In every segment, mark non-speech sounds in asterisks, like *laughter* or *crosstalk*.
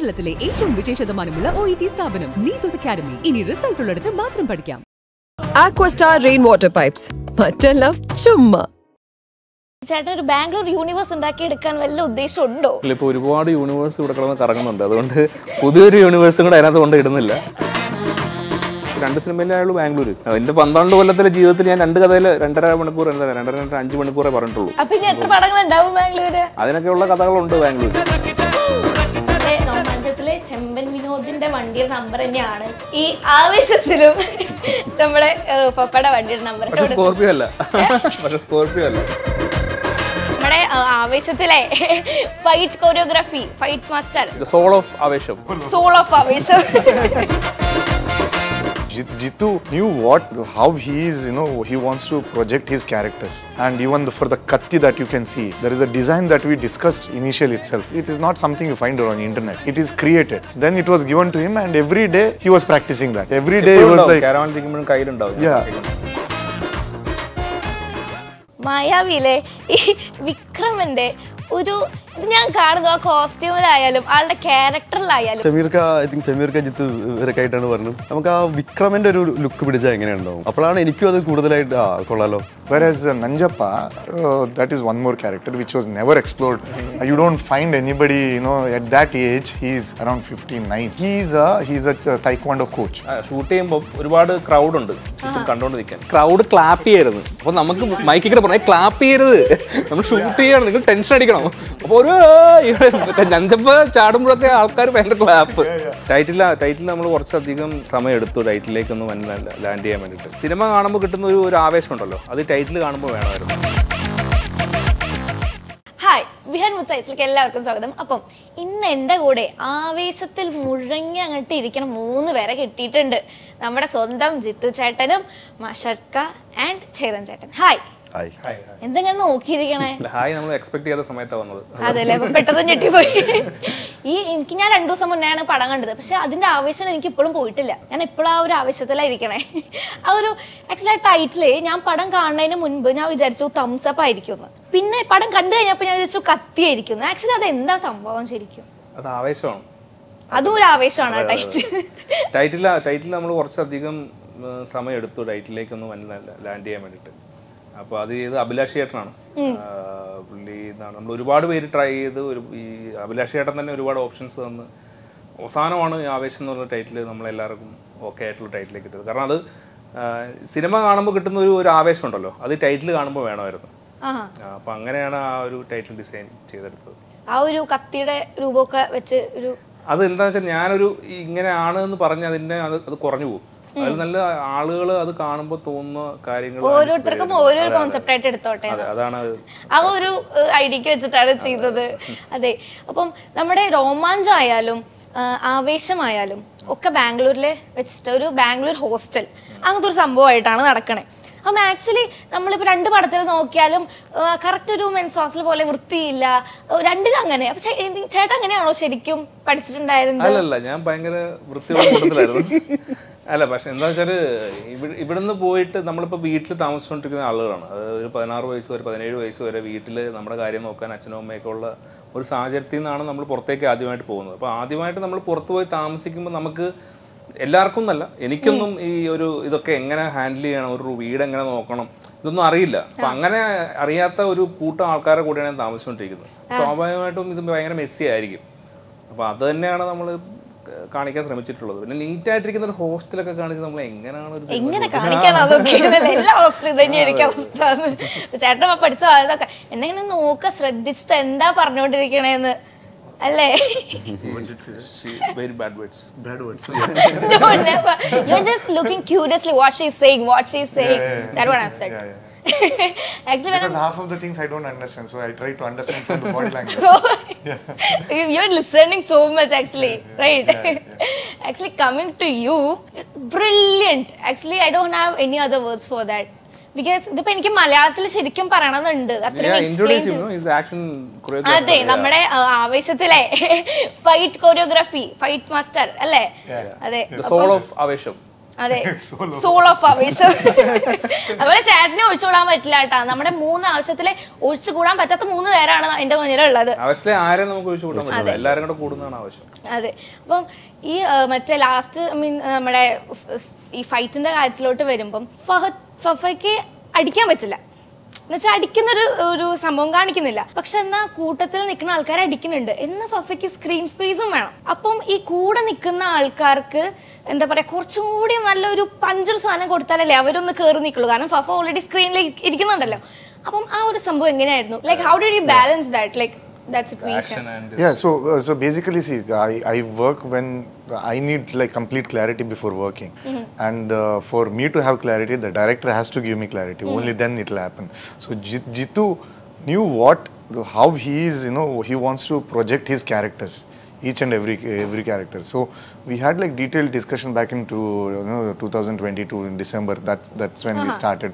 കേരളത്തിലെ ഏറ്റവും വിജയ ശതമാനമുള്ള ഒ ഇ ടി സ്ഥാപനം നീതോസ് അക്കാദമി ഇനി റിസൾട്ട് ഉള്ളിടത്ത് മാത്രം പഠിക്കാം. ആക്വസ്റ്റാർ റെയിൻ വാട്ടർ പൈപ്സ് മറ്റെല്ലാം ചുമ്മാ. ചേട്ടൻ ഒരു ബാംഗ്ലൂർ യൂണിവേഴ്സ് ഉണ്ടാക്കി എടുക്കാൻ വല്ല ഉദ്ദേശം ഉണ്ടോ ഇപ്പൊ ഒരുപാട് യൂണിവേഴ്സ് ഇവിടെ കിടന്ന് കറങ്ങുന്നുണ്ട്. അതുകൊണ്ട് പുതിയൊരു യൂണിവേഴ്സും കൂടെ അതിനകത്ത് കൊണ്ട് ഇടുന്നില്ല. രണ്ട് സിനിമയിലായുള്ളൂ ബാംഗ്ലൂർ എന്റെ പന്ത്രണ്ട് കൊല്ലത്തിലെ ജീവിതത്തിൽ ഞാൻ രണ്ട് കഥയിൽ രണ്ടര മണിക്കൂർ എന്താ രണ്ടര രണ്ടര അഞ്ച് മണിക്കൂറേ പറഞ്ഞിട്ടുള്ളൂ. അതിനൊക്കെയുള്ള കഥകളുണ്ട് ബാംഗ്ലൂർ വിനോദിന്റെ വണ്ടിയുടെ നമ്പർ തന്നെയാണ്. ഈ ആവേശത്തിലും നമ്മുടെ പപ്പയുടെ വണ്ടിയുടെ നമ്പർ സ്കോർപിയോ അല്ല. പക്ഷെ സ്കോർപ്പിയോ അല്ല. നമ്മുടെ ആവേശത്തിലെ fight choreography fight master soul of Aavesham. Soul of Aavesham. Jitu knew what, how he is, you know, he wants to project his characters. And even for the Katti that you can see, there is a design that we discussed initially itself. It is not something you find on the internet. It is created. Then it was given to him, and every day he was practicing that. Every day he was like, Yeah. മായാവിയിലെ ഈ വിക്രമന്റെ ഒരു ഞാൻ കാണുന്നു ആ കോസ്റ്റ്യൂമിലായാലും ആളുടെ ക്യാരക്ടറിലായാലും. ഷമീർ ഐ തിങ്ക് ഖാൻ ജിത്ത് ഇവരൊക്കെ ആയിട്ടാണ് പറഞ്ഞത്. നമുക്ക് ആ വിക്രമന്റെ ഒരു ലുക്ക് പിടിച്ചാൽ എങ്ങനെയുണ്ടാവും? അപ്പോഴാണ് എനിക്കും അത് കൂടുതലായിട്ട് ആ കൊള്ളാലോ. Whereas uh, Nanjappa, uh, that is one more character which was never explored. Uh, you don't find anybody, you know, at that age. He's around 59. is a is a taekwondo coach. Shoot ചെയ്യുമ്പോൾ ഒരുപാട് crowd ഉണ്ട് ചുറ്റും കണ്ടോണ്ടിരിക്കാൻ. Crowd clap ചെയ്യരുത്. അപ്പൊ നമുക്ക് മൈക്കിൽ കൂടെ പറഞ്ഞാൽ clap ചെയ്യരുത്. *laughs* നമ്മൾ ഷൂട്ട് ചെയ്യണം. നിങ്ങൾ ടെൻഷൻ അടിക്കണം. അപ്പോൾ ഒരു *laughs* ഞഞ്ചപ്പ ചാടുമ്പോഴൊക്കെ ആൾക്കാർ ഭയങ്കര ക്ലാപ്പ് ടൈറ്റിൽ ടൈറ്റിൽ നമ്മൾ കുറച്ചധികം സമയം എടുത്തു ടൈറ്റിലേക്ക് ഒന്ന് വന്ന് ലാൻഡ് ചെയ്യാൻ വേണ്ടിയിട്ട്. സിനിമ കാണുമ്പോൾ കിട്ടുന്ന ഒരു ഒരു ആവേശം ഉണ്ടല്ലോ. അത് ടൈറ്റിൽ കാണുമ്പോൾ വേണമായിരുന്നു. ഹായ് വിഹാൻ മുത്തൈസിലേക്ക് എല്ലാവർക്കും സ്വാഗതം. അപ്പം ഇന്ന് എന്റെ കൂടെ ആവേശത്തിൽ മുഴങ്ങി അങ്ങോട്ട് ഇരിക്കണ മൂന്ന് പേരെ കിട്ടിയിട്ടുണ്ട്. നമ്മുടെ സ്വന്തം ജിത്തു ചേട്ടനും മഷർക്ക ആൻഡ് ചേതൻ ചേട്ടൻ. ഹായ് എന്തെങ്കിലും നോക്കിയിരിക്കണേ. ഹായ് നമ്മൾ എക്സ്പെക്ട് ചെയ്ത സമയത്താണ് വന്നത്. അതല്ലേ അപ്പൊ പെട്ടെന്ന് ഞെട്ടിപ്പോയി. ഈ എനിക്ക് ഞാൻ രണ്ടു ദിവസം മുന്നെയാണ് പടം കണ്ടത്. പക്ഷെ അതിന്റെ ആവേശം എനിക്ക് ഇപ്പോഴും പോയിട്ടില്ല. ഞാൻ ഇപ്പോഴും ആ ഒരു ആവേശത്തിലായിരിക്കണേ. ആ ഒരു ആക്ച്വലി ആ ടൈറ്റിൽ ഞാൻ പടം കാണുന്നതിന് മുൻപ് ഞാൻ വിചാരിച്ചു തംസ് അപ്പ് ആയിരിക്കും പിന്നെ പടം കണ്ടു കഴിഞ്ഞപ്പോൾ ഞാൻ വിചാരിച്ചു കത്തിയായിരിക്കും. ആക്ച്വലി അത് എന്താ സംഭവം ശരിക്കും? അത് ആവേശമാണ്. അതും ഒരു ആവേശമാണ് ടൈറ്റിൽ ടൈറ്റിൽ ടൈറ്റിൽ നമ്മൾ കുറച്ചധികം സമയം എടുത്തു ടൈറ്റിലേക്ക് ഒന്ന് ലാൻഡ് ചെയ്യാൻ വേണ്ടിയിട്ട്. അപ്പോൾ അത് ചെയ്ത് അഭിലാഷ് ചേട്ടനാണ്. പുള്ളി എന്താണ് നമ്മൾ ഒരുപാട് പേര് ട്രൈ ചെയ്ത് ഒരു ഈ അഭിലാഷ് ചേട്ടൻ തന്നെ ഒരുപാട് ഓപ്ഷൻസ് തന്ന്. അവസാനമാണ് ആവേശം എന്ന് പറഞ്ഞ ടൈറ്റിൽ നമ്മളെല്ലാവർക്കും ഓക്കെ ആയിട്ടുള്ള ടൈറ്റിലേക്ക് എത്തിയത്. കാരണം അത് സിനിമ കാണുമ്പോൾ കിട്ടുന്ന ഒരു ഒരു ആവേശം ഉണ്ടല്ലോ. അത് ടൈറ്റിൽ കാണുമ്പോൾ വേണമായിരുന്നു. അപ്പൊ അങ്ങനെയാണ് ആ ഒരു ടൈറ്റിൽ ഡിസൈൻ ചെയ്തെടുത്തത്. ആ ഒരു കത്തിയുടെ രൂപമൊക്കെ വെച്ച് ഒരു അത് എന്താ വെച്ചാൽ ഞാനൊരു ഇങ്ങനെ ആണ് എന്ന് പറഞ്ഞ് അതിന്റെ അത് അത് കുറഞ്ഞു പോകും. അതിൽ നല്ല ആളുകൾ അത് കാണുമ്പോൾ തോന്നുന്ന കാര്യങ്ങൾ ഓരോരുത്തർക്കും ഓരോ കോൺസെപ്റ്റ് ആയിട്ട് എടുത്തോട്ടെ അതെ അതാണ് അത്. ആ ഒരു ഐഡിയക്ക് വെച്ചിട്ടാണ് ചെയ്തത്. അതെ. അപ്പം നമ്മുടെ രോമാഞ്ചമായാലും ആവേശമായാലും ഒക്കെ ബാംഗ്ലൂരിൽ വെച്ചിട്ട് ഒരു ബാംഗ്ലൂർ ഹോസ്റ്റൽ. അങ്ങനത്തെ ഒരു സംഭവമായിട്ടാണ് നടക്കണേ. അപ്പം ആക്ച്വലി നമ്മളിപ്പോൾ രണ്ട് പടത്തിൽ നോക്കിയാലും കറക്റ്റ് ഒരു മെൻസ് ഹോസ്റ്റൽ പോലെ വൃത്തിയില്ല. രണ്ടിലും അങ്ങനെ. അപ്പൊ ചേട്ടൻ ചേട്ടാ അങ്ങനെയാണോ ശരിക്കും പഠിച്ചിട്ടുണ്ടായിരുന്നത്? അല്ലല്ല ഞാൻ ഭയങ്കര വൃത്തിയുള്ള *laughs* അല്ല പക്ഷെ എന്താ വെച്ചാൽ ഇവിടെ ഇവിടുന്ന് പോയിട്ട് നമ്മളിപ്പോൾ വീട്ടിൽ താമസിച്ചുകൊണ്ടിരിക്കുന്ന ആളുകളാണ്. അതായത് ഒരു പതിനാറ് വയസ്സ് വരെ പതിനേഴ് വയസ്സ് വരെ വീട്ടിൽ നമ്മുടെ കാര്യം നോക്കാൻ അച്ഛനും അമ്മയൊക്കെ ഉള്ള ഒരു സാഹചര്യത്തിൽ നിന്നാണ് നമ്മൾ പുറത്തേക്ക് ആദ്യമായിട്ട് പോകുന്നത്. അപ്പോൾ ആദ്യമായിട്ട് നമ്മൾ പുറത്ത് പോയി താമസിക്കുമ്പോൾ നമുക്ക് എല്ലാവർക്കും എന്നല്ല എനിക്കൊന്നും ഈ ഒരു ഇതൊക്കെ എങ്ങനെ ഹാൻഡിൽ ചെയ്യണം ഒരു വീട് എങ്ങനെ നോക്കണം ഇതൊന്നും അറിയില്ല. അപ്പൊ അങ്ങനെ അറിയാത്ത ഒരു കൂട്ടം ആൾക്കാരെ കൂടെയാണ് ഞാൻ താമസിച്ചുകൊണ്ടിരിക്കുന്നത് സ്വാഭാവികമായിട്ടും ഇത് ഭയങ്കര മെസ്സി ആയിരിക്കും. അപ്പൊ അത് തന്നെയാണ് നമ്മൾ കാണിക്കാൻ ശ്രമിച്ചിട്ടുള്ളത് പിന്നെ നീറ്റ് ആയിട്ടിരിക്കുന്ന ഒരു ഹോസ്റ്റലൊക്കെ കാണിച്ച് നമ്മൾ എങ്ങനെയാണ് എങ്ങനെ കാണിക്കാൻ അതൊക്കെ. എല്ലാ ഹോസ്റ്റലും തന്നെയായിരിക്കും അവസ്ഥ ചേട്ടൻ പഠിച്ച അതൊക്കെ എന്തെങ്കിലും നോക്ക ശ്രദ്ധിച്ചിട്ട് എന്താ പറഞ്ഞുകൊണ്ടിരിക്കണേന്ന് അല്ലേ very bad words. *laughs* no, never. You're just looking curiously what she's saying, saying she's saying. That what I've said. Yeah, yeah. Actually, when Because I'm half of the things I don't understand, so I try to understand from the body *laughs* language. so, *laughs* you're listening so much actually, right? *laughs* actually, coming to you, brilliant. Actually, I don't have any other words for that. Because ഇതിപ്പോ എനിക്ക് മലയാളത്തിൽ ശരിക്കും പറയണമെന്നുണ്ട് അത്രയും Yeah, explain introduce him, no? He's action choreographer. അതെ Yeah. നമ്മുടെ ആ, ആവേശത്തിലെ fight choreography fight master അല്ലേ അതെ The soul of ആവേശം അതെ. *laughs* സോൾ ഓഫ് ആവേശം. അതുപോലെ ചേട്ടനെ ഒഴിച്ചുകൂടാൻ പറ്റില്ല കേട്ടാ. നമ്മുടെ മൂന്ന് ആവശ്യത്തിലെ ഒഴിച്ചുകൂടാൻ പറ്റാത്ത മൂന്ന് പേരാണ് എന്റെ മുന്നിലുള്ളത്. അതെ. അപ്പം ഈ മറ്റേ ലാസ്റ്റ് മീൻ നമ്മുടെ ഈ ഫൈറ്റിന്റെ കാര്യത്തിലോട്ട് വരുമ്പം ഫഹദ് ഫഫയ്ക്ക് അടിക്കാൻ പറ്റില്ല. എന്നുവെച്ചാൽ അടിക്കുന്നൊരു ഒരു സംഭവം കാണിക്കുന്നില്ല. പക്ഷെ എന്നാ കൂട്ടത്തിൽ നിൽക്കുന്ന ആൾക്കാരെ അടിക്കുന്നുണ്ട്. എന്ന ഫഫയ്ക്ക് സ്ക്രീൻ സ്പേസും വേണം. അപ്പം ഈ കൂടെ നിൽക്കുന്ന ആൾക്കാർക്ക് എന്താ പറയാ കുറച്ചും കൂടി നല്ലൊരു പഞ്ചർ സാധനം കൊടുത്താലല്ലേ അവരൊന്ന് കയറി നിൽക്കുള്ളൂ. കാരണം ഫഫ ഓൾറെഡി സ്ക്രീനിൽ ഇരിക്കുന്നുണ്ടല്ലോ. അപ്പം ആ ഒരു സംഭവം എങ്ങനെയായിരുന്നു? Like how do you balance that like that situation. yeah, so uh, so basically, see, I, I work when I need like complete clarity before working, mm -hmm. and uh, for me to have clarity, the director has to give me clarity. Mm -hmm. Only then it'll happen. So Jitu knew what, how he is, you know, he wants to project his characters each and every every character. So we had like detailed discussion back into you know, 2022 in December. That that's when uh -huh. we uh-huh. started,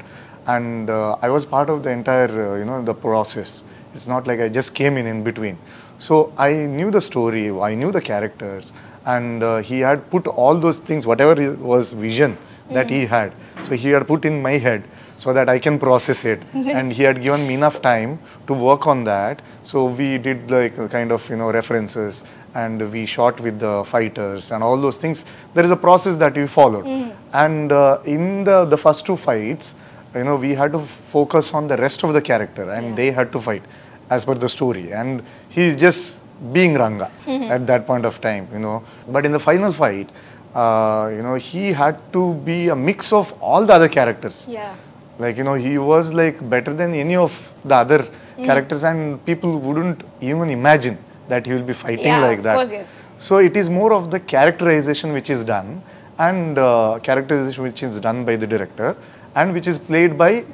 and uh, I was part of the entire uh, you know the process. It's not like I just came in in between. So I knew the story, I knew the characters, and uh, he had put all those things, whatever was vision that he had. So he had put in my head so that I can process it, *laughs* and he had given me enough time to work on that. So we did like kind of you know references, and we shot with the fighters and all those things. There is a process that we followed, and uh, in the the first two fights you know we had to f- focus on the rest of the character and they had to fight as per the story and he's just being ranga at that point of time you know but in the final fight uh, you know he had to be a mix of all the other characters Yeah. like you know he was like better than any of the other characters and people wouldn't even imagine that he will be fighting Yeah, like of that course, yes. so it is more of the characterization which is done and uh, characterization which is done by the director and which is played by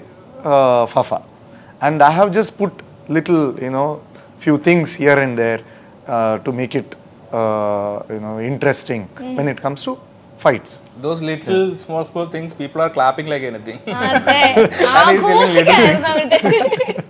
uh, Fafa. And I have just put little, you know, few things here and there uh, to make it, uh, you know, interesting mm. when it comes to fights. Those little yeah. small small things, people are clapping like anything. *laughs* *laughs* *laughs*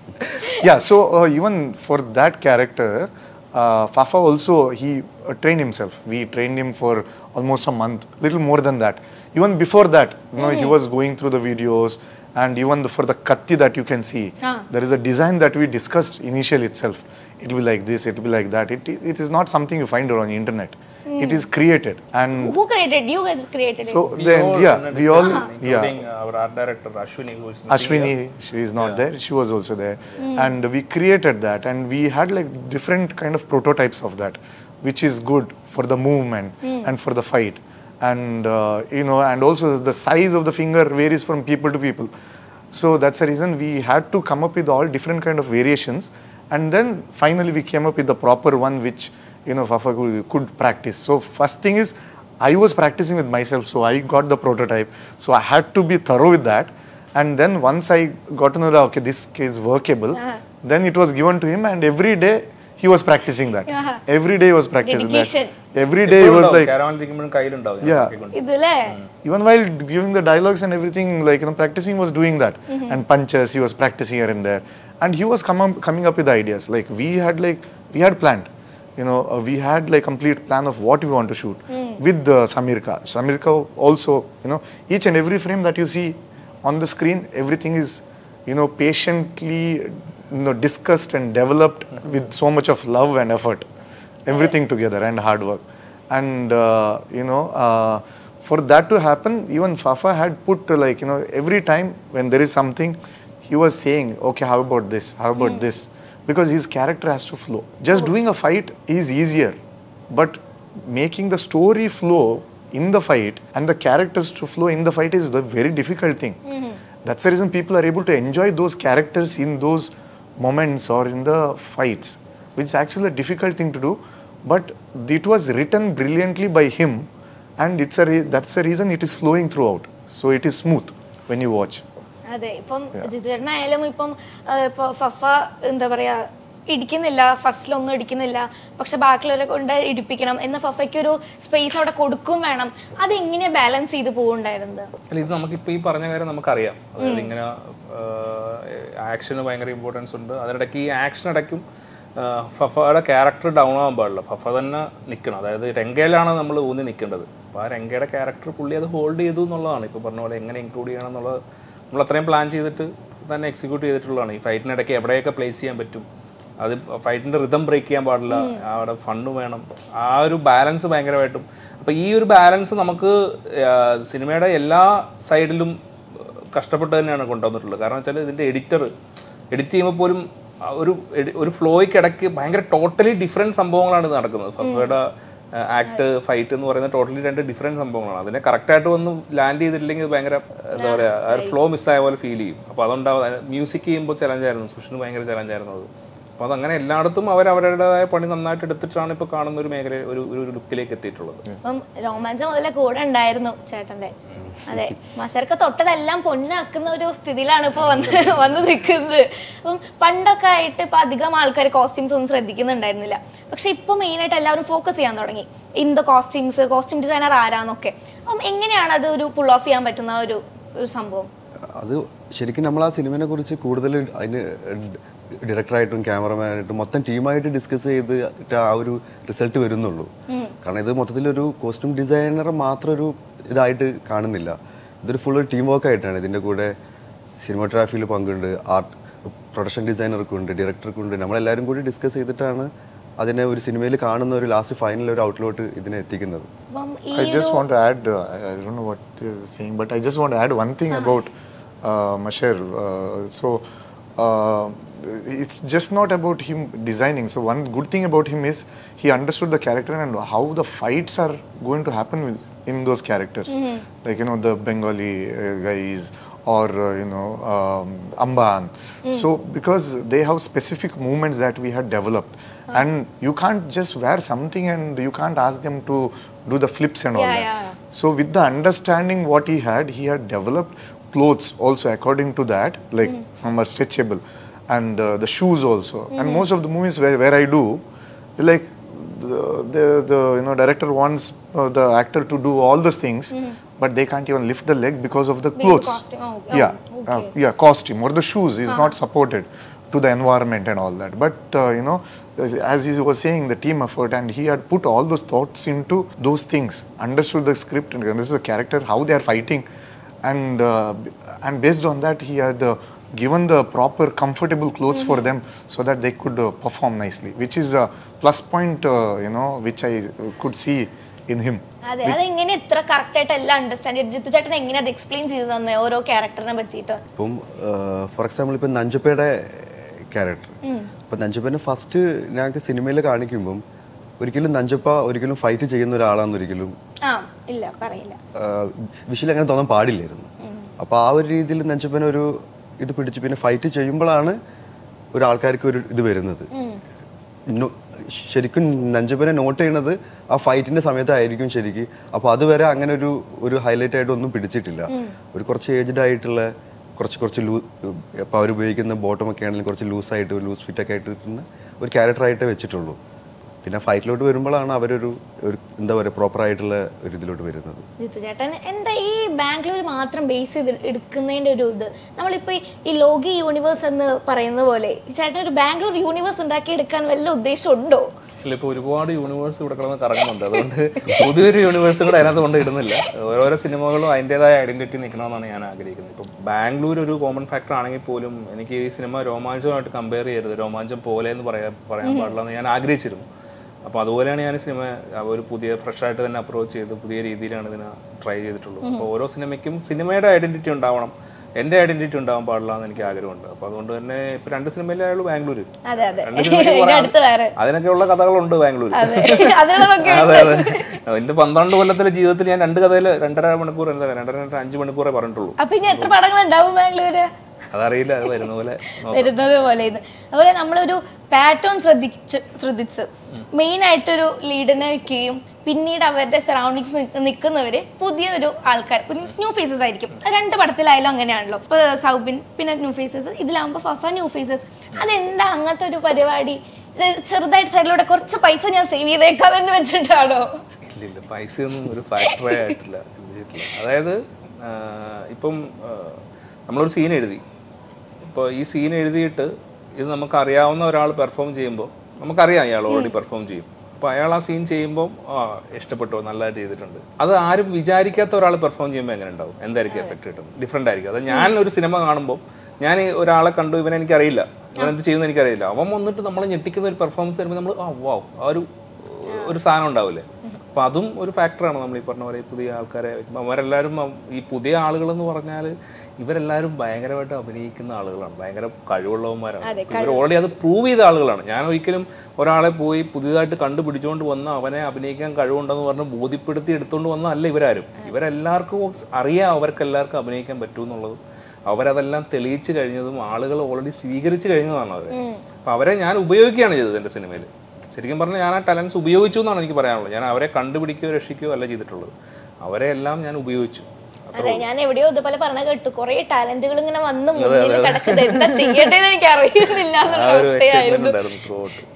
yeah, so uh, even for that character, uh, Fafa also, he uh, trained himself. We trained him for almost a month, little more than that. Even before that, you know, mm. he was going through the videos, and even the, for the katti that you can see, Ah. there is a design that we discussed initially itself. It will be like this, it will be like that. It, it is not something you find on the internet. It hmm. is created, and Who created? You guys created so it. so We then all yeah, we all discussion, yeah. our art director Ashwini, who is missing Ashwini, here. she is not there. She was also there, hmm. and we created that, and we had like different kind of prototypes of that, which is good for the movement hmm. and for the fight, and uh, you know, and also the size of the finger varies from people to people. So that's the reason we had to come up with all different kind of variations, and then finally we came up with the proper one which you know Fafa could, could practice. So first thing is I was practicing with myself, so I got the prototype. So I had to be thorough with that. And then once I got to know that okay, this is workable, then it was given to him, and every day he was practicing that. Yeah. Every day he was practicing Dedication. that. Every day he was like. Yeah. Even while giving the dialogues and everything, like you know, practicing was doing that. Mm -hmm. And punches, he was practicing here and there, and he was come up, coming up with ideas. Like we had like we had planned. You know, uh, we had like complete plan of what we want to shoot mm. with uh, Samirka. Samirka also, you know, each and every frame that you see on the screen, everything is, you know, patiently you know, discussed and developed with so much of love and effort, everything together and hard work. And uh, you know, uh, for that to happen, even Fafa had put like you know every time when there is something, he was saying, okay, how about this? How about this? Because his character has to flow. Just doing a fight is easier, but making the story flow in the fight and the characters to flow in the fight is the very difficult thing. That's the reason people are able to enjoy those characters in those moments or in the fights, which is actually a difficult thing to do. But it was written brilliantly by him, and it's a re- that's the reason it is flowing throughout. So it is smooth when you watch. അതെ ഇപ്പം ജിതേട്ടനായാലും ഇപ്പം ആ, ഇപ്പൊ Faf എന്താ പറയാ ഇടിക്കുന്നില്ല ഫസ്റ്റിലൊന്നും ഇടിക്കുന്നില്ല. പക്ഷെ ബാക്കിയുള്ളവരെ കൊണ്ട് ഇടിപ്പിക്കണം എന്ന ഫഫയ്ക്ക് ഒരു സ്പേസ് അവിടെ കൊടുക്കും വേണം. അത് എങ്ങനെ ബാലൻസ് ചെയ്ത് പോകുന്നുണ്ടായിരുന്നത് അല്ല ഇത് നമുക്കിപ്പോൾ ഈ പറഞ്ഞ കാര്യം നമുക്കറിയാം. അതായത് ഇങ്ങനെ ആക്ഷന് ഭയങ്കര ഇമ്പോർട്ടൻസ് ഉണ്ട്. അതിനിടയ്ക്ക് ഈ ആക്ഷൻ ഇടയ്ക്കും ഫഫയുടെ ക്യാരക്ടർ ഡൗൺ ആവാൻ പാടില്ല. ഫഫ തന്നെ നിൽക്കണം അതായത് രംഗയിലാണ് നമ്മൾ ഊന്നി നിൽക്കേണ്ടത്. അപ്പോൾ ആ രംഗയുടെ ക്യാരക്ടർ പുള്ളി അത് ഹോൾഡ് ചെയ്തു എന്നുള്ളതാണ്. ഇപ്പോൾ പറഞ്ഞ പോലെ എങ്ങനെ ഇൻക്ലൂഡ് ചെയ്യണം എന്നുള്ളത് നമ്മൾ അത്രയും പ്ലാൻ ചെയ്തിട്ട് തന്നെ എക്സിക്യൂട്ട് ചെയ്തിട്ടുള്ളതാണ്. ഈ ഫൈറ്റിനിടയ്ക്ക് എവിടെയൊക്കെ പ്ലേസ് ചെയ്യാൻ പറ്റും. അത് ഫൈറ്റിന്റെ റിതം ബ്രേക്ക് ചെയ്യാൻ പാടില്ല. അവിടെ ഫണ്ട് വേണം. ആ ഒരു ബാലൻസ് ഭയങ്കരമായിട്ടും. അപ്പോൾ ഈ ഒരു ബാലൻസ് നമുക്ക് സിനിമയുടെ എല്ലാ സൈഡിലും കഷ്ടപ്പെട്ട് തന്നെയാണ് കൊണ്ടുവന്നിട്ടുള്ളത്. കാരണം വെച്ചാൽ ഇതിന്റെ എഡിറ്റർ എഡിറ്റ് ചെയ്യുമ്പോൾ പോലും ഒരു ഒരു ഫ്ലോയ്ക്ക് ഇടയ്ക്ക് ഭയങ്കര ടോട്ടലി ഡിഫറെന്റ് സംഭവങ്ങളാണ് ഇത് നടക്കുന്നത്. ഫഫയുടെ ആക്ട് ഫൈറ്റ് എന്ന് പറയുന്നത് ടോട്ടലി രണ്ട് ഡിഫറെന്റ് സംഭവങ്ങളാണ്. അതിനെ കറക്റ്റായിട്ട് വന്ന് ലാൻഡ് ചെയ്തിട്ടില്ലെങ്കിൽ ഭയങ്കര എന്താ പറയുക ആ ഒരു ഫ്ലോ മിസ്സായ പോലെ ഫീൽ ചെയ്യും. അപ്പോൾ അതുകൊണ്ടാവും മ്യൂസിക് ചെയ്യുമ്പോൾ ചലഞ്ചായിരുന്നു സുഷിന് ഭയങ്കര ചലഞ്ചായിരുന്നു അത്. അപ്പോൾ അതങ്ങനെ എല്ലായിടത്തും അവർ അവരുടേതായ പണി നന്നായിട്ട് എടുത്തിട്ടാണ് ഇപ്പോൾ കാണുന്ന ഒരു മേഖല ഒരു ഒരു ലുക്കിലേക്ക് എത്തിയിട്ടുള്ളത്. അപ്പം രോമാഞ്ചം മുതലേ കൂടെ ഉണ്ടായിരുന്നു ചേട്ടന്റെ അതെ മഷർക്ക് തൊട്ടതെല്ലാം പൊന്നാക്കുന്ന ഒരു സ്ഥിതിയിലാണ് ഇപ്പൊ വന്ന് വന്ന് നിൽക്കുന്നത്. അപ്പം പണ്ടൊക്കെ ആയിട്ട് ഇപ്പൊ അധികം ആൾക്കാർ കോസ്റ്റ്യൂംസ് ഒന്നും ശ്രദ്ധിക്കുന്നുണ്ടായിരുന്നില്ല. പക്ഷെ ഇപ്പൊ മെയിൻ ആയിട്ട് എല്ലാവരും ഫോക്കസ് ചെയ്യാൻ തുടങ്ങി. In the costumes costume designer ആരാന്നൊക്കെ. അപ്പം എങ്ങനെയാണ് അത് ഒരു പുൾ ഓഫ് ചെയ്യാൻ പറ്റുന്ന ഒരു ഒരു സംഭവം? അത് ശരിക്കും നമ്മൾ ആ സിനിമയെ കുറിച്ച് കൂടുതൽ അതിന് ഡയറക്ടറായിട്ടും ക്യാമറമാനായിട്ടും മൊത്തം ടീമായിട്ട് ഡിസ്കസ് ചെയ്തിട്ട് ആ ഒരു റിസൾട്ട് വരുന്നുള്ളൂ. കാരണം ഇത് മൊത്തത്തിലൊരു കോസ്റ്റ്യൂം ഡിസൈനർ മാത്രം ഒരു ഇതായിട്ട് കാണുന്നില്ല. ഇതൊരു ഫുൾ ടീം വർക്ക് ആയിട്ടാണ്. ഇതിന്റെ കൂടെ സിനിമോഗ്രാഫിയിൽ പങ്കുണ്ട് ആർട്ട് പ്രൊഡക്ഷൻ ഡിസൈനർക്കും ഉണ്ട് ഡയറക്ടർക്കും ഉണ്ട് നമ്മളെല്ലാവരും കൂടി ഡിസ്കസ് ചെയ്തിട്ടാണ് അതിനെ ഒരു സിനിമയിൽ കാണുന്ന ഒരു ലാസ്റ്റ് ഫൈനൽ ഒരു ഔട്ട്ലോട്ട് ഇതിനെ എത്തിക്കുന്നത്. I just want add I know don't know what you're saying, but I just want to add one thing about Masher. So, it's just not about him designing. So, one good thing about him is he understood the character and how the fights are going to happen with, in those characters. Like, you know, the Bengali uh, guys or, uh, you know, um, Amban. So, because they have specific movements that we had developed. And you can't just wear something and you can't ask them to do the flips and all that. yeah, yeah. So with the understanding what he had, he had developed clothes also according to that. Like some are stretchable, and uh, the shoes also. And most of the movies where, where I do, like the, the the you know director wants uh, the actor to do all those things, but they can't even lift the leg because of the clothes. costume. Oh, oh, yeah, uh, yeah, costume or the shoes is not supported to the environment and all that. But uh, you know, as he was saying, the team effort, and he had put all those thoughts into those things, understood the script and understood the character, how they are fighting, and uh, and based on that, he had. Given the proper comfortable clothes mm -hmm. for them so that they could uh, perform nicely which is a plus point uh, you know which i uh, could see in him. അതെ അതെങ്ങനെ ഇത്ര correct ആയിട്ട് എല്ലാം understand ചെയ്തു? ജിത്തു ചേട്ടൻ എങ്ങനെ അത് explain ചെയ്തു തന്നെ ഓരോ ക്യാരക്ടറിനെ പറ്റിയിട്ട്? ഇപ്പം ഫോർ എക്സാമ്പിൾ ഇപ്പം നഞ്ചപ്പയുടെ ക്യാരക്ടർ അപ്പം നഞ്ചപ്പനെ ഫസ്റ്റ് ഞങ്ങൾക്ക് സിനിമയിൽ കാണിക്കുമ്പം ഒരിക്കലും നഞ്ചപ്പ ഒരിക്കലും ഫൈറ്റ് ചെയ്യുന്ന ഒരാളാന്ന് ഒരിക്കലും ഇല്ല പറയില്ല. വിഷയിൽ അങ്ങനെ തോന്നാൻ പാടില്ലായിരുന്നു. അപ്പൊ ആ ഒരു രീതിയിൽ നഞ്ചപ്പന ഒരു ഇത് പിടിച്ച് പിന്നെ ഫൈറ്റ് ചെയ്യുമ്പോഴാണ് ഒരാൾക്കാർക്ക് ഒരു ഇത് വരുന്നത്. ശരിക്കും നഞ്ചപ്പനെ നോട്ട് ചെയ്യണത് ആ ഫൈറ്റിന്റെ സമയത്തായിരിക്കും ശരിക്ക്. അപ്പൊ അതുവരെ അങ്ങനെ ഒരു ഒരു ഹൈലൈറ്റ് ആയിട്ട് ഒന്നും പിടിച്ചിട്ടില്ല. ഒരു കുറച്ച് ഏജ്ഡ് ആയിട്ടുള്ള കുറച്ച് കുറച്ച് ലൂ അപ്പോൾ അവർ ഉപയോഗിക്കുന്ന ബോട്ടം ഒക്കെ ആണെങ്കിലും കുറച്ച് ലൂസായിട്ട് ലൂസ് ഫിറ്റ് ഒക്കെ ആയിട്ട് ഒരു ഒരു ക്യാരക്ടറായിട്ടേ വെച്ചിട്ടുള്ളൂ. പിന്നെ ഫൈറ്റിലോട്ട് വരുമ്പോഴാണ് അവരൊരു ഒരു എന്താ പറയുക പ്രോപ്പർ ആയിട്ടുള്ള ഒരു ഇതിലോട്ട് വരുന്നത്. ചേട്ടൻ എന്താ ഈ ബാംഗ്ലൂർ മാത്രം ബേസ് ചെയ്ത് എടുക്കുന്നതിന്റെ ഒരു ഇത്? നമ്മളിപ്പോ ഈ- ലോകി യൂണിവേഴ്സ് എന്ന് പറയുന്ന പോലെ ചേട്ടൻ ഒരു ബാംഗ്ലൂർ യൂണിവേഴ്സ് ഉണ്ടാക്കി എടുക്കാൻ വല്ല ഉദ്ദേശമുണ്ടോ? ഇപ്പോൾ ഒരുപാട് യൂണിവേഴ്സ് ഇവിടെ കിടന്ന് കറങ്ങുന്നുണ്ട്. അതുകൊണ്ട് പുതിയൊരു യൂണിവേഴ്സും കൂടെ അതിനകത്ത് കൊണ്ട് ഇടുന്നില്ല. ഓരോരോ സിനിമകളും അതിന്റെതായ ഐഡന്റിറ്റി നിൽക്കണമെന്നാണ് ഞാൻ ആഗ്രഹിക്കുന്നത്. ഇപ്പൊ ബാംഗ്ലൂർ ഒരു കോമൺ ഫാക്ടർ ആണെങ്കിൽ പോലും എനിക്ക് ഈ സിനിമ രോമാഞ്ചമായിട്ട് കമ്പയർ ചെയ്യരുത്. രോമാഞ്ചം പോലെ എന്ന് പറയാൻ പറയാൻ പാടില്ല എന്ന് ഞാൻ ആഗ്രഹിച്ചിരുന്നു. അപ്പോൾ അതുപോലെയാണ് ഞാൻ സിനിമ ഒരു പുതിയ ഫ്രഷ് ആയിട്ട് തന്നെ അപ്രോച്ച് ചെയ്ത് പുതിയ രീതിയിലാണ് ഇതിനെ ട്രൈ ചെയ്തിട്ടുള്ളത്. അപ്പോൾ ഓരോ സിനിമയ്ക്കും സിനിമയുടെ ഐഡന്റിറ്റി ഉണ്ടാവണം. എന്റെ ഐഡന്റിറ്റി ഉണ്ടാവാൻ പാടില്ല എന്ന് എനിക്ക് ആഗ്രഹമുണ്ട്. അപ്പൊ അതുകൊണ്ട് തന്നെ ഇപ്പൊ രണ്ട് ബാംഗ്ലൂർ കുറെ അടുത്ത് വേറെ. അതിനൊക്കെയുള്ള കഥകളുണ്ട് ബാംഗ്ലൂർ അതെ. അതെ എന്റെ പന്ത്രണ്ട് കൊല്ലത്തിലെ ജീവിതത്തിൽ ഞാൻ രണ്ട് കഥയിൽ രണ്ടര മണിക്കൂർ രണ്ടര രണ്ടര അഞ്ച് മണിക്കൂറേ പറഞ്ഞിട്ടുള്ളൂ. അതറിയില്ല അത് വരുന്ന പോലെ വരുന്നത് പോലെ ഇത് അതുപോലെ നമ്മളൊരു പാറ്റേൺ ശ്രദ്ധിച്ച് ശ്രദ്ധിച്ച് മെയിൻ ആയിട്ടൊരു ലീഡിനെ വെക്കുകയും പിന്നീട് അവരുടെ സറൗണ്ടിങ്സ് നിൽക്കുന്നവര് പുതിയൊരു ആൾക്കാർ പുതിയ ന്യൂ ഫേസസ് ആയിരിക്കും. രണ്ട് പടത്തിലായാലും അങ്ങനെയാണല്ലോ. ഇപ്പൊ സൗബിൻ പിന്നെ ന്യൂ ഫേസസ് ഇതിലാകുമ്പോൾ ഫഫ ന്യൂ ഫേസസ് അതെന്താ അങ്ങനത്തെ ഒരു പരിപാടി? ചെറുതായിട്ട് സൈഡിലൂടെ കുറച്ച് പൈസ ഞാൻ സേവ് ചെയ്തേക്കാം എന്ന് വെച്ചിട്ടാണോ? ഇല്ല ഇല്ല ഒന്നും ഒരു ഫാക്ടറേ ആയിട്ടില്ല ചിന്തിച്ചിട്ടില്ല. അതായത് ഇപ്പം നമ്മളൊരു സീൻ എഴുതി. ഇപ്പോൾ ഈ സീൻ എഴുതിയിട്ട് ഇത് നമുക്ക് അറിയാവുന്ന ഒരാൾ പെർഫോം ചെയ്യുമ്പോൾ നമുക്കറിയാം അയാൾ ഓൾറെഡി പെർഫോം ചെയ്യും. അപ്പോൾ അയാൾ ആ സീൻ ചെയ്യുമ്പോൾ ആ ഇഷ്ടപ്പെട്ടു നല്ലതായിട്ട് ചെയ്തിട്ടുണ്ട്. അത് ആരും വിചാരിക്കാത്ത ഒരാൾ പെർഫോം ചെയ്യുമ്പോൾ എങ്ങനെ ഉണ്ടാവും? എന്തായിരിക്കും എഫക്റ്റ് കിട്ടും ഡിഫറെന്റ് ആയിരിക്കും. അത് ഞാൻ ഒരു സിനിമ കാണുമ്പോൾ ഞാൻ ഒരാളെ കണ്ടു ഇവനെ എനിക്കറിയില്ല. ഇവനെന്ത് ചെയ്യുന്നത് എനിക്കറിയില്ല. അവൻ വന്നിട്ട് നമ്മളെ ഞെട്ടിക്കുന്ന ഒരു പെർഫോമൻസ് വരുമ്പോൾ നമ്മൾ ആ വാവ് ആ ഒരു ഒരു സാധനം ഉണ്ടാവില്ലേ? അപ്പം അതും ഒരു ഫാക്ടറാണ് നമ്മൾ ഈ പറഞ്ഞ പോലെ പുതിയ ആൾക്കാരെ അവരെല്ലാവരും അവ- ഈ പുതിയ ആളുകളെന്ന് പറഞ്ഞാൽ ഇവരെല്ലാവരും ഭയങ്കരമായിട്ട് അഭിനയിക്കുന്ന ആളുകളാണ്. ഭയങ്കര കഴിവുള്ളവന്മാരാണ്. ഇവർ ഓൾറെഡി അത് പ്രൂവ് ചെയ്ത ആളുകളാണ്. ഞാൻ ഒരിക്കലും ഒരാളെ പോയി പുതിയതായിട്ട് കണ്ടുപിടിച്ചുകൊണ്ട് വന്ന അവനെ അഭിനയിക്കാൻ കഴിവുണ്ടെന്ന് പറഞ്ഞ് ബോധ്യപ്പെടുത്തി എടുത്തുകൊണ്ട് വന്ന അല്ല ഇവരാരും ഇവരെല്ലാവർക്കും അറിയാം അവർക്ക് എല്ലാവർക്കും അഭിനയിക്കാൻ പറ്റുമെന്നുള്ളത്. അവരതെല്ലാം തെളിയിച്ചു കഴിഞ്ഞതും ആളുകൾ ഓൾറെഡി സ്വീകരിച്ചു കഴിഞ്ഞതാണ് അവരെ. അപ്പൊ അവരെ ഞാൻ ഉപയോഗിക്കുകയാണ് ചെയ്തത് എന്റെ സിനിമയിൽ ശരിക്കും പറഞ്ഞാൽ ഞാൻ ആ ടാലൻസ് ഉപയോഗിച്ചു എന്നാണ് എനിക്ക് പറയാനുള്ളത്. ഞാൻ അവരെ കണ്ടുപിടിക്കുകയോ രക്ഷിക്കുകയോ അല്ല ചെയ്തിട്ടുള്ളത്. അവരെ എല്ലാം ഞാൻ ഉപയോഗിച്ചു. അതെ ഞാൻ എവിടെയോ ഇതുപോലെ പറഞ്ഞ കേട്ടു. കുറെ ടാലന്റുകൾ ഇങ്ങനെ വന്ന് മുന്നിൽ കിടക്കുന്നത് എന്താ ചെയ്യേണ്ടതെന്ന് എനിക്ക് അറിയുന്നില്ല എന്നുള്ള അവസ്ഥയായിരുന്നു.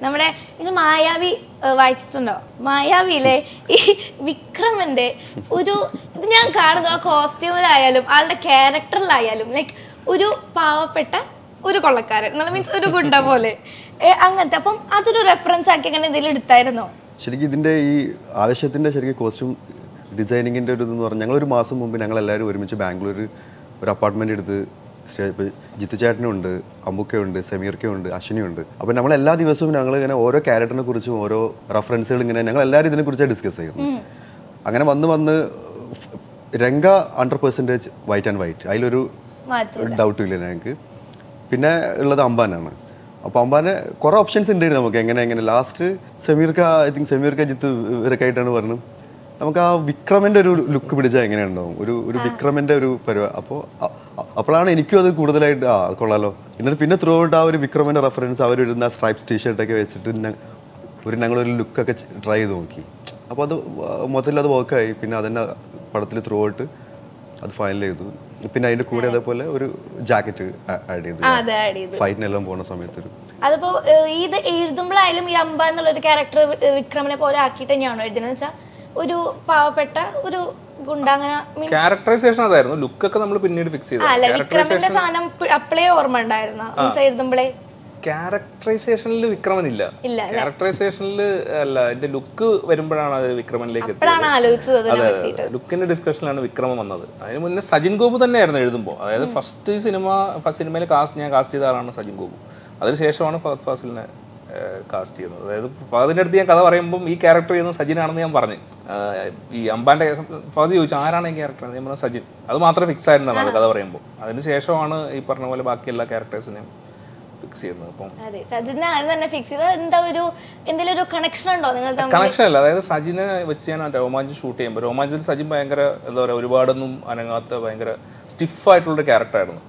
നമ്മുടെ നിങ്ങൾ മായാവി വായിച്ചിട്ടുണ്ടോ? മായാവിയിലെ ഈ വിക്രമന്റെ ഒരു ഇത് ഞാൻ കാണുന്നു. ആ കോസ്റ്റ്യൂമിലായാലും ആളുടെ ക്യാരക്ടറിലായാലും ലൈക്ക് ഒരു പാവപ്പെട്ട ഒരു കൊള്ളക്കാരൻ. എന്നുള്ള മീൻസ് ഒരു ഗുണ്ട പോലെ. അങ്ങനത്തെ. അപ്പം അതൊരു റെഫറൻസ് ആക്കി അങ്ങനെ എന്തെങ്കിലും എടുത്തായിരുന്നോ? ശരിക്കും ഇതിന്റെ ഈ ആവശ്യത്തിന്റെ ശരിക്കും കോസ്റ്റ്യൂം ഡിസൈനിങ്ങിന്റെ ഒരു ഇതെന്ന് പറഞ്ഞാൽ ഞങ്ങളൊരു മാസം മുമ്പ് ഞങ്ങൾ എല്ലാവരും ഒരുമിച്ച് ബാംഗ്ലൂർ ഒരു അപ്പാർട്ട്മെന്റ് എടുത്ത് സ്റ്റേ ഇപ്പോൾ ജിത്തു ചേട്ടനുണ്ട് അമ്പുക്കയുണ്ട് സമീർക്കയുണ്ട് അശ്വിനിയുണ്ട് അപ്പോൾ നമ്മൾ എല്ലാ ദിവസവും ഞങ്ങൾ ഇങ്ങനെ ഓരോ ക്യാരക്ടറിനെ കുറിച്ചും ഓരോ റെഫറൻസുകൾ ഇങ്ങനെ ഞങ്ങൾ എല്ലാവരും ഇതിനെക്കുറിച്ച് ഡിസ്കസ് ചെയ്യും അങ്ങനെ വന്ന് വന്ന് Ranga hundred percentage white and white. അതിലൊരു ഡൗട്ടും ഇല്ല ഞങ്ങൾക്ക് പിന്നെ ഉള്ളത് അമ്പാനാണ് അപ്പോൾ അമ്പാനെ കുറേ ഓപ്ഷൻസ് ഉണ്ടായിരുന്നു നമുക്ക്. എങ്ങനെ എങ്ങനെ. ലാസ്റ്റ് സമീർക്ക ഐ തിങ്ക് സമീർക്ക ജിത്ത് ഇവരൊക്കെ ആയിട്ടാണ് പറഞ്ഞു നമുക്ക് ആ വിക്രമിന്റെ ഒരു ലുക്ക് പിടിച്ചാൽ എങ്ങനെയുണ്ടാവും? ഒരു ഒരു വിക്രമിന്റെ ഒരു പരിപാടി അപ്പോൾ അപ്പോഴാണ് എനിക്കും അത് കൂടുതലായിട്ട് ആ കൊള്ളാലോ. എന്നിട്ട് പിന്നെ ത്രൂ ഔട്ട് ആ ഒരു വിക്രമിന്റെ റെഫറൻസ് അവരിടുന്ന സ്ട്രൈപ്സ് ടീഷർട്ടൊക്കെ വെച്ചിട്ട് ഒരു ഞങ്ങളൊരു ലുക്കൊക്കെ ട്രൈ ചെയ്ത് നോക്കി. അപ്പോൾ അത് മൊത്തത്തിൽ അത് വർക്കായി പിന്നെ അതന്നെ പടത്തിൽ ത്രൂ ഔട്ട് അത് ഫൈനൽ ചെയ്തു. പിന്നെ അതിന്റെ കൂടെ അതേപോലെ ഒരു ജാക്കറ്റ് ആഡ് ചെയ്തു. ഫൈറ്റിനെല്ലാം പോകുന്ന സമയത്തൊരു അതിപ്പോ ഇത് എഴുതുമ്പോഴായാലും ഈ അമ്പ എന്നുള്ള ഒരു ക്യാരക്ടർ വിക്രമിനെ പോലെ ആക്കിയിട്ട് തന്നെയാണോ എഴുതുന്നത് വെച്ചാൽ ഒരു പാവപ്പെട്ട ഒരു ക്യാരക്ടറൈസേഷൻ അതായിരുന്നു. ലുക്കൊക്കെ നമ്മൾ പിന്നീട് ഫിക്സ് ചെയ്തു സാധനം അപ്പളേ ഓർമ്മ ഉണ്ടായിരുന്ന? എഴുതുമ്പോഴേ ക്യാരക്ടറൈസേഷനിൽ വിക്രമൻ ഇല്ല, ക്യാരക്ടറൈസേഷനിൽ അല്ല എന്റെ ലുക്ക് വരുമ്പോഴാണ് അത് വിക്രമനിലേക്ക് അതെ ലുക്കിന്റെ ഡിസ്കഷനിലാണ് വിക്രമം വന്നത്. അതിന് മുന്നേ സജിൻ ഗോപു തന്നെയായിരുന്നു എഴുതുമ്പോൾ അതായത് ഫസ്റ്റ് സിനിമ ഫസ്റ്റ് സിനിമയിൽ കാസ്റ്റ് ഞാൻ കാസ്റ്റ് ചെയ്ത ആളാണ് സജിൻ ഗോപു. അതിനുശേഷമാണ് ഫഹദ് ഫാസിലിനെ കാസ്റ്റ് ചെയ്യുന്നത്. അതായത് ഫഹദിന്റെ അടുത്ത് ഞാൻ കഥ പറയുമ്പം ഈ ക്യാരക്ടർ ചെയ്യുന്നത് സജിനാണെന്ന് ഞാൻ പറഞ്ഞു. ഈ അമ്പാന്റെ ഫഹദ് ചോദിച്ചു ആരാണ് ഈ ക്യാരക്ടർ ഞാൻ പറഞ്ഞു സജിൻ. അത് മാത്രമേ ഫിക്സ് ആയിരുന്നു അത് കഥ പറയുമ്പോൾ അതിന് ശേഷമാണ് ഈ പറഞ്ഞ പോലെ ബാക്കി എല്ലാ ക്യാരക്ടേഴ്സിനെയും ഫിക്സ് ചെയ്യുന്നത്. അപ്പം കണക്ഷൻ അല്ല. അതായത് സജിനെ വെച്ച് ഞാൻ രോമാഞ്ചം ഷൂട്ട് ചെയ്യുമ്പോൾ രോമാഞ്ചത്തിൽ സജിൻ ഭയങ്കര എന്താ പറയുക ഒരുപാടൊന്നും അനങ്ങാത്ത ഭയങ്കര സ്റ്റിഫ് ആയിട്ടുള്ളൊരു ക്യാരക്ടറായിരുന്നു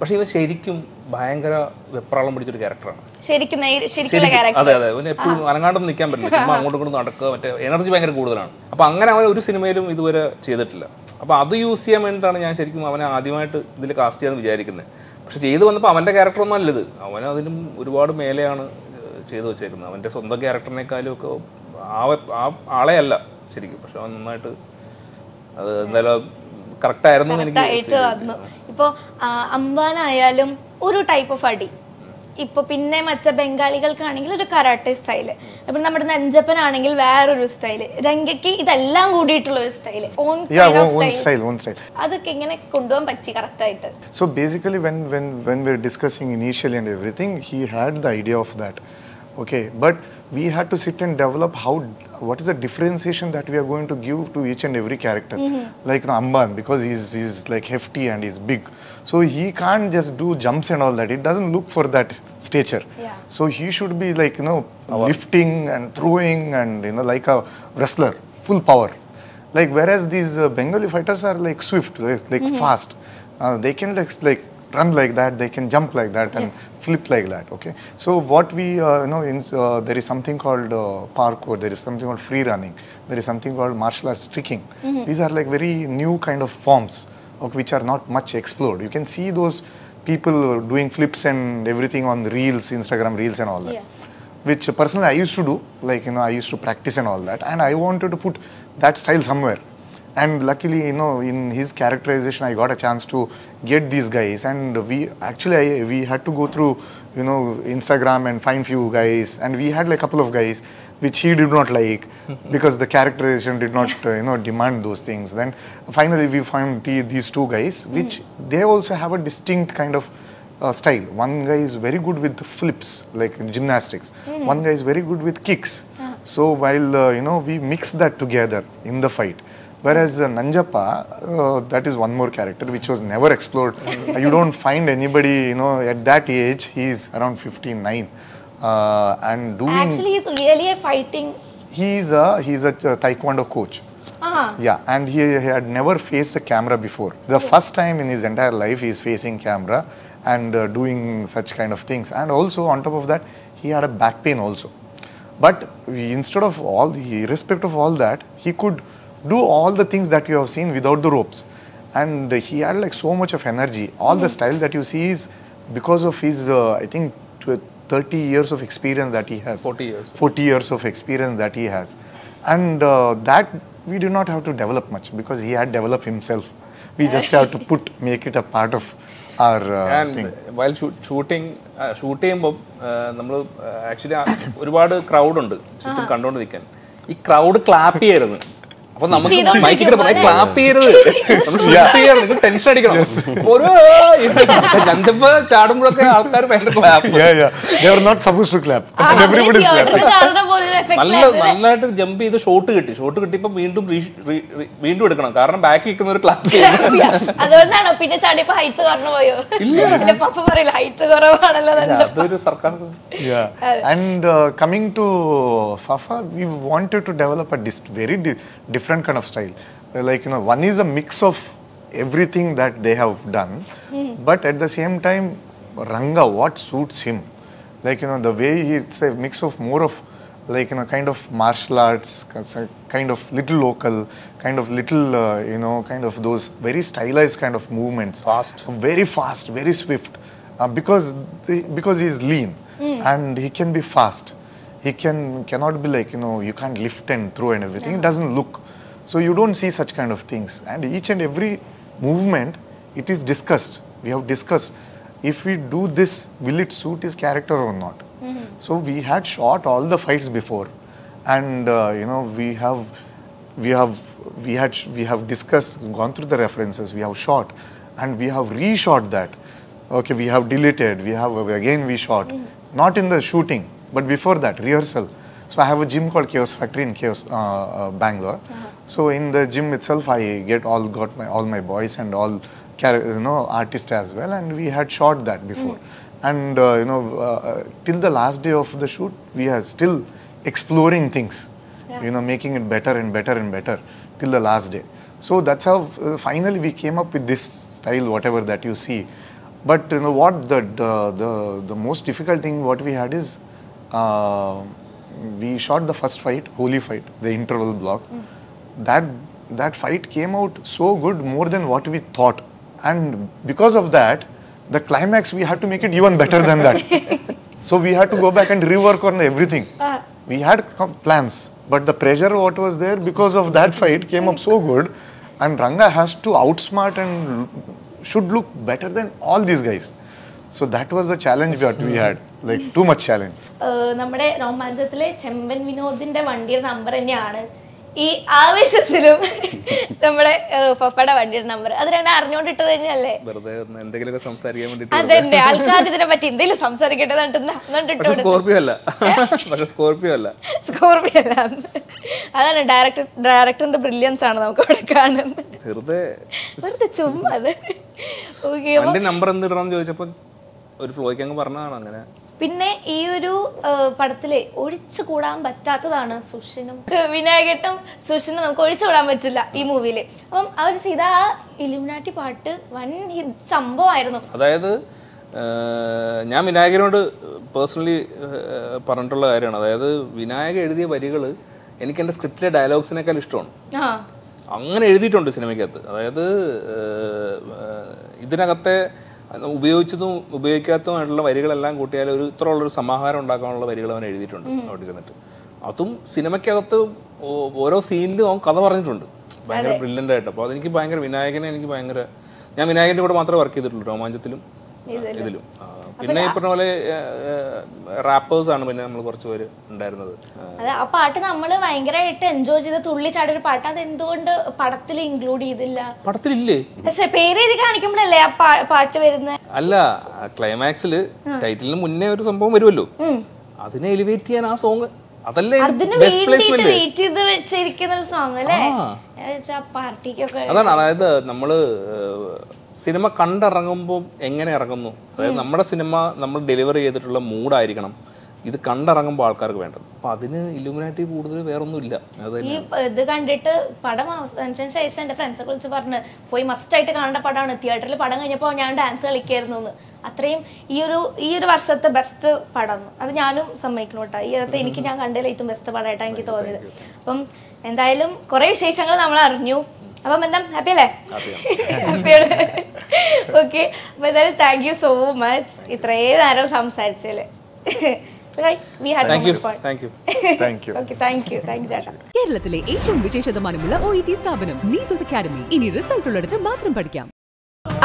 പക്ഷെ ഇവൻ ശരിക്കും ഭയങ്കര വെപ്രാളം പിടിച്ചൊരു ക്യാരക്ടറാണ് ശരിക്കും അതെ അതെ. അവന് എപ്പോഴും അനങ്ങാണ്ടൊന്നും നിൽക്കാൻ പറ്റില്ല. ചുമ്മാ അങ്ങോട്ടും ഇങ്ങോട്ടും നടക്കുക മറ്റേ എനർജി ഭയങ്കര കൂടുതലാണ്. അപ്പൊ അങ്ങനെ അവൻ ഒരു സിനിമയിലും ഇതുവരെ ചെയ്തിട്ടില്ല. അപ്പൊ അത് യൂസ് ചെയ്യാൻ വേണ്ടിയിട്ടാണ് ഞാൻ ശരിക്കും അവനെ ആദ്യമായിട്ട് ഇതിൽ കാസ്റ്റ് ചെയ്യാന്ന് വിചാരിക്കുന്നത്. പക്ഷെ ചെയ്തു വന്നപ്പോൾ അവന്റെ ക്യാരക്ടർ ഒന്നും അല്ലത്. അവൻ അതിനും ഒരുപാട് മേലെയാണ് ചെയ്തു വെച്ചേക്കുന്നത്. അവന്റെ സ്വന്തം ക്യാരക്ടറിനേക്കാളും ഒക്കെ ആ ആ ആളെ അല്ല ശരിക്കും. പക്ഷെ അവൻ നന്നായിട്ട് അത് എന്തായാലും കറക്റ്റ് ആയിരുന്നു എന്ന് എനിക്ക് ആയിട്ട് feel വന്നു. ചെയ്തു. ഇപ്പൊ ആ, അമ്പാനായാലും ഒരു ടൈപ്പ് ഓഫ് അടി. ഇപ്പൊ പിന്നെ മറ്റേ ബംഗാളികൾക്കാണെങ്കിൽ ഒരു കരാട്ടെ സ്റ്റൈൽ. അപ്പൊ നമ്മുടെ നഞ്ചപ്പനാണെങ്കിൽ വേറൊരു സ്റ്റൈൽ. രംഗയ്ക്ക് ഇതെല്ലാം കൂടിയിട്ടുള്ള ഒരു style. Own Yeah, own, own style, own style. അതൊക്കെ ഇങ്ങനെ കൊണ്ടുപോകാൻ പറ്റി കറക്റ്റ് ആയിട്ട് so basically when when when we were discussing initially and everything, he had the idea of that. Okay, but we had to sit and develop how what is the differentiation that we are going to give to each and every character. Like you know, Amban, because he's he's like hefty and he's big, so he can't just do jumps and all that. It doesn't look for that stature. Yeah. So he should be like you know lifting and throwing and you know like a wrestler, full power. Like whereas these uh, Bengali fighters are like swift, like, like fast. Uh, they can like like run like that. They can jump like that and flip like that. Okay. So what we uh, you know in, uh, there is something called uh, parkour. There is something called free running. There is something called martial arts tricking. These are like very new kind of forms, okay, which are not much explored. You can see those people doing flips and everything on reels, Instagram reels and all that Yeah. which personally I used to do, like you know, I used to practice and all that, and I wanted to put that style somewhere. And luckily, you know, in his characterization, I got a chance to get these guys, and we actually I, we had to go through, you know, Instagram and find few guys, and we had like a couple of guys which he did not like *laughs* because the characterization did not, uh, you know, demand those things. Then finally, we found the, these two guys, which they also have a distinct kind of uh, style. One guy is very good with flips, like in gymnastics. One guy is very good with kicks. So while uh, you know we mix that together in the fight. Whereas uh, Nanjappa, uh, that is one more character which was never explored. Uh, you don't find anybody, you know, at that age, he is around 59. Uh, and doing... Actually, he's really a fighting... He's a, he's a uh, taekwondo coach. Uh -huh. Yeah, and he, he, had never faced a camera before. The first time in his entire life he is facing camera and uh, doing such kind of things. And also on top of that, he had a back pain also. But instead of all, the, irrespective of all that, he could do all the things that you have seen without the ropes. And he had like so much of energy. All the style that you see is because of his, uh, I think, tw- 30 years of experience that he has. 40 years. 40 years of experience that he has. And uh, that we did not have to develop much because he had developed himself. We just have to put, *laughs* make it a part of our uh, ഞാൻ thing. വയൽ shooting shoot ചെയ്യുമ്പോൾ നമ്മൾ actually ഒരുപാട് crowd ഉണ്ട് ചുറ്റും കണ്ടോണ്ടിരിക്കാൻ ഈ crowd clap ചെയ്യരുത് അപ്പൊ നമുക്ക് മൈക്കിൽ പറയാം ക്ലാപ്പ് ചെയ്യരുത്. ഷൂട്ട് ചെയ്യരുത് ടെൻഷൻ അടിക്കണം. ഒരു ചന്തപ്പ് ചാടുമ്പോഴൊക്കെ ആൾക്കാർ ഭയങ്കര ക്ലാപ്പ് നല്ല നന്നായിട്ട് ജമ്പ് ചെയ്ത് ഷോട്ട് കിട്ടി. ഷോട്ട് കിട്ടിയപ്പോ വീണ്ടും വീണ്ടും എടുക്കണം. കാരണം ബാക്കി നിൽക്കുന്ന ഒരു ക്ലാപ്പ് അതുകൊണ്ടാണ്? പിന്നെ ചാടിയപ്പോ ഹൈറ്റ് കുറഞ്ഞു പോയോ? ഇല്ല. പപ്പ പറയില്ല ഹൈറ്റ് കുറവാണല്ലോ. അതൊരു സർക്കാർ and coming to Fafa we Fafa, to develop a very di- different kind of style. Uh, like, you know, one is a mix of everything that they have done, but at the same time, Ranga, what suits him? Like, you know, the way he, it's a mix of more of like, you know, kind of martial arts, kind of little local, kind of little, uh, you know, kind of those very stylized kind of movements. Fast. Very fast, very swift. Uh, because the, because he is lean and he can be fast. He can cannot be like you know you can't lift and throw and everything. It doesn't look. So you don't see such kind of things. And each and every movement, it is discussed. We have discussed. If we do this, will it suit his character or not? So we had shot all the fights before, and uh, you know we have we have we had we have discussed gone through the references we have shot and we have reshot that okay we have deleted we have again we shot not in the shooting but before that rehearsal so i have a gym called chaos factory in chaos uh, uh, bangalore. So in the gym itself i get all got my all my boys and all you know artists as well and we had shot that before. And uh, you know uh, uh, till the last day of the shoot we are still exploring things you know making it better and better and better till the last day. So that's how uh, finally we came up with this style whatever that you see. But you know what the the the, the most difficult thing what we had is uh, we shot the first fight holy fight the interval block. Hmm. That that fight came out so good more than what we thought. And because of that the climax we had to make it even better than that. *laughs* So we had to go back and rework on everything. Uh. We had plans but the pressure what was there because of that fight came up so good. And ranga has to outsmart and should look better than all these guys so that was the challenge that we had. Like too much challenge. നമ്മുടെ രോമാഞ്ചത്തിലെ ചെമ്പൻ വിനോദിന്റെ വണ്ടിയുടെ number തന്നെയാണ്. ഈ ആവേശത്തിലും *laughs* നമ്മുടെ പപ്പയുടെ വണ്ടിയുടെ number അത് രണ്ട് അറിഞ്ഞോണ്ടിട്ട് തന്നെയല്ലേ? വെറുതെ എന്തെങ്കിലുമൊക്കെ സംസാരിക്കാൻ വേണ്ടിട്ട് അതെന്നെ. ആൾക്കാർ ഇതിനെ പറ്റി എന്തെങ്കിലും സംസാരിക്കട്ടെ സ്കോർപ്പിയോ അല്ല. പക്ഷെ സ്കോർപിയോ അല്ല. സ്കോർപിയോ അല്ല. അതാണ് ഡയറക്ടർ ഡയറക്ടറിന്റെ ബ്രില്യൻസ് ആണ് നമുക്ക് ഇവിടെ കാണുന്നത്. വെറുതെ. വെറുതെ ചുമ്മാ അത്. ഓക്കെ വണ്ടി നമ്പർ എന്തിടണം ചോദിച്ചപ്പോ ഒരു ഫ്ലോയ്ക്ക് അങ്ങ് പറഞ്ഞതാണ് അങ്ങനെ. പിന്നെ ഈ ഒരു പടത്തിലെ ഒഴിച്ചു കൂടാൻ പറ്റാത്തതാണ് സുഷിനും വിനായകട്ടും സുഷിനും നമുക്ക് ഒഴിച്ചു കൂടാൻ പറ്റില്ല ഈ മൂവിയിൽ അപ്പം അവർ ചെയ്ത ആ ഇലിമിനാറ്റി പാട്ട് വൻ സംഭവമായിരുന്നു. അതായത് ഞാൻ വിനായകനോട് പേഴ്സണലി പറഞ്ഞിട്ടുള്ള കാര്യമാണ്. അതായത് വിനായക എഴുതിയ വരികൾ എനിക്ക് എന്റെ സ്ക്രിപ്റ്റിലെ ഡയലോഗ്സിനേക്കാൾ ഇഷ്ടമാണ്. അങ്ങനെ എഴുതിയിട്ടുണ്ട് സിനിമയ്ക്കകത്ത്. അതായത് ഇതിനകത്തെ ഉപയോഗിച്ചതും ഉപയോഗിക്കാത്തതുമായിട്ടുള്ള വരികളെല്ലാം കൂട്ടിയാൽ ഒരു ഇത്ര ഉള്ളൊരു സമാഹാരം ഉണ്ടാക്കാനുള്ള വരികൾ അവൻ എഴുതിയിട്ടുണ്ട് അവിടെ ചെന്നിട്ട്. അതും സിനിമയ്ക്കകത്ത് ഓരോ സീനിലും അവൻ കഥ പറഞ്ഞിട്ടുണ്ട്. ഭയങ്കര ബ്രില്യന്റ് ആയിട്ട്. അപ്പോൾ അതെനിക്ക് ഭയങ്കര വിനായകനെ എനിക്ക് ഭയങ്കര ഞാൻ വിനായകന്റെ കൂടെ മാത്രമേ വർക്ക് ചെയ്തിട്ടുള്ളൂ രോമാഞ്ചത്തിലും ഇതിലും ആ, പിന്നെ ഈ പറഞ്ഞ പോലെ റാപ്പേഴ്സ് ആണ് പിന്നെ നമ്മൾ കുറച്ച് പേര് ഉണ്ടായിരുന്നത്. അതെ ആ പാട്ട് നമ്മൾ ഭയങ്കരമായിട്ട് എൻജോയ് ചെയ്ത് തുള്ളി ചാടി ഒരു പാട്ട് അത് എന്തുകൊണ്ട് പടത്തിൽ ഇൻക്ലൂഡ് ചെയ്തില്ല? പടത്തിലില്ലേ? പക്ഷേ പേര് എഴുതി കാണിക്കുമ്പോഴല്ലേ ആ പാട്ട് വരുന്നത് അല്ല ക്ലൈമാക്സിൽ ടൈറ്റിലിന് മുന്നേ ഒരു സംഭവം വരുമല്ലോ. അതിനെ എലിവേറ്റ് ചെയ്യാൻ ആ സോങ് അതാണ് അതായത് നമ്മൾ സിനിമ കണ്ടിറങ്ങുമ്പോൾ എങ്ങനെ ഇറങ്ങുന്നു? അതായത് നമ്മുടെ സിനിമ നമ്മൾ ഡെലിവറി ചെയ്തിട്ടുള്ള മൂഡായിരിക്കണം. ഇത് കണ്ടിറങ്ങുമ്പോൾ ആൾക്കാർക്ക് വേണ്ടത്. അപ്പൊ അതിന് ഇലുമിനാറ്റി കൂടുതൽ വേറൊന്നും ഇല്ല ഈ ഇത് കണ്ടിട്ട് പടം അവസാനിച്ചതിന് ശേഷം എന്റെ ഫ്രണ്ട്സെ കുറിച്ച് പറഞ്ഞു പോയി മസ്റ്റ് ആയിട്ട് കാണേണ്ട പടമാണ്. തിയേറ്ററിൽ പടം കഴിഞ്ഞപ്പോൾ ഞാൻ ഡാൻസ് കളിക്കായിരുന്നു അത്രയും ഈ ഒരു ഈ ഒരു വർഷത്തെ ബെസ്റ്റ് പടം. അത് ഞാനും സമ്മതിക്കണം കേട്ടോ. ഈ അടുത്ത് എനിക്ക് ഞാൻ കണ്ടതിൽ ഏറ്റവും ബെസ്റ്റ് പടമായിട്ടാണ് എനിക്ക് തോന്നിയത്. അപ്പം എന്തായാലും കുറെ വിശേഷങ്ങൾ നമ്മൾ അറിഞ്ഞു. അപ്പം എന്താ? ഹാപ്പി അല്ലേ? ഹാപ്പിയാണ് ഓക്കെ അപ്പൊ എന്തായാലും താങ്ക് യു സോ മച്ച് ഇത്രയും നേരം സംസാരിച്ചതിൽ ചേട്ടാ. കേരളത്തിലെ ഏറ്റവും വിജയശതമാനമുള്ള ഒ ഇ ടി സ്ഥാപനം നീതോസ് അക്കാദമി ഇനി റിസൾട്ട് ഉള്ളിടത്ത് മാത്രം പഠിക്കാം.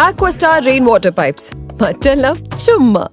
ആക്വസ്റ്റാർ റെയിൻ വാട്ടർ പൈപ്സ് മറ്റെല്ലാം ചുമ്മാ.